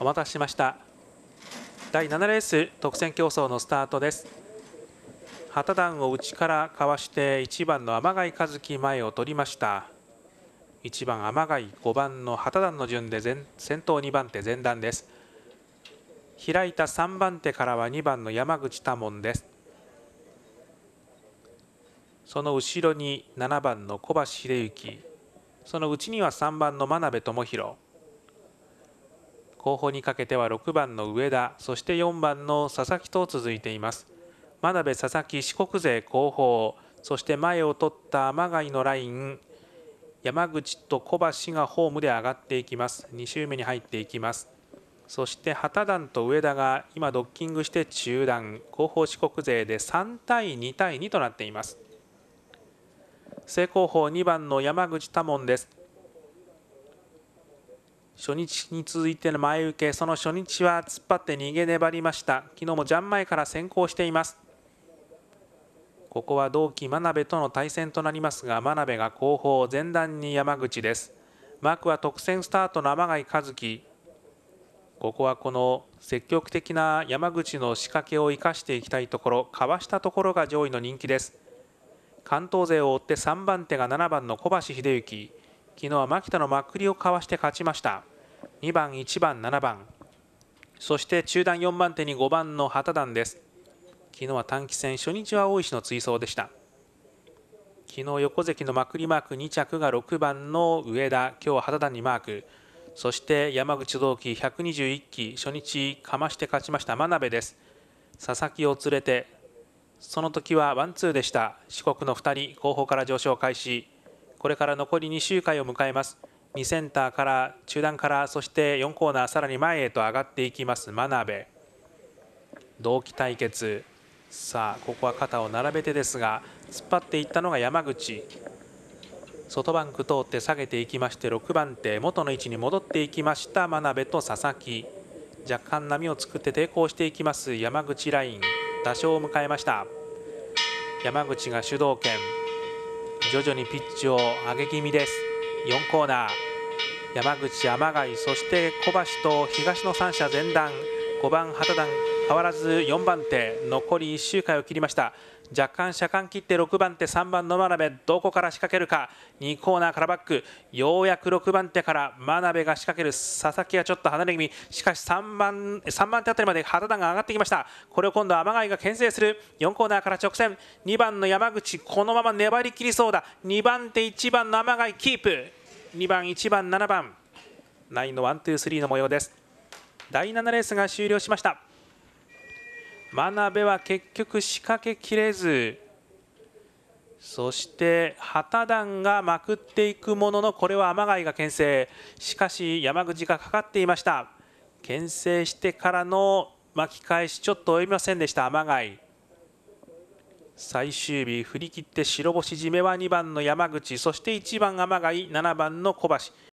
お待たせしました。第7レース特選競争のスタートです。旗段を内からかわして1番の天貝和樹前を取りました。1番天貝5番の旗段の順で前先頭2番手前段です。開いた3番手からは2番の山口多門です。その後ろに7番の小橋秀幸その内には3番の真鍋智弘後方にかけては6番の上田そして4番の佐々木と続いています。真鍋佐々木四国勢後方そして前を取った天貝のライン山口と小橋がホームで上がっていきます。2周目に入っていきます。そして旗団と上田が今ドッキングして中段後方四国勢で3対2対2となっています。正攻法2番の山口多門です。初日に続いての前受けその初日は突っ張って逃げ粘りました。昨日もジャン前から先行しています。ここは同期真鍋との対戦となりますが真鍋が後方前段に山口です。マークは特選スタートの天貝和樹。ここはこの積極的な山口の仕掛けを生かしていきたいところ。かわしたところが上位の人気です。関東勢を追って3番手が7番の小橋秀幸。昨日は牧田のまくりをかわして勝ちました。2番1番7番。そして中段4番手に5番の旗段です。昨日は短期戦初日は大石の追走でした。昨日横関のまくりマーク2着が6番の上田。今日は旗段にマーク。そして山口同期121期初日かまして勝ちました。真鍋です。佐々木を連れて。その時はワンツーでした。四国の2人後方から上昇開始。これから残り2周回を迎えます。2センターから中段からそして4コーナーさらに前へと上がっていきます。真鍋。同期対決。さあここは肩を並べてですが突っ張っていったのが山口。外バンク通って下げていきまして6番手元の位置に戻っていきました真鍋と佐々木。若干波を作って抵抗していきます山口ライン。打賞を迎えました。山口が主導権。徐々にピッチを上げ気味です。4コーナー。山口天貝。そして小橋と東の三者前段5番旗段変わらず4番手。残り1周回を切りました。若干車間切って6番手3番の真鍋どこから仕掛けるか。2コーナーからバック。ようやく6番手から真鍋が仕掛ける佐々木がちょっと離れ気味。しかし3番 ,3 番手あたりまで旗段が上がってきました。これを今度は天貝が牽制する。4コーナーから直線。2番の山口このまま粘りきりそうだ。2番手1番の天貝キープ。2番1番7番。9の123の模様です。第7レースが終了しました。真鍋は結局仕掛けきれず。そして旗段がまくっていくもののこれは天貝が牽制。しかし山口がかかっていました。牽制してからの巻き返しちょっと及びませんでした天貝。最終日振り切って白星締めは2番の山口。そして1番天貝7番の小橋。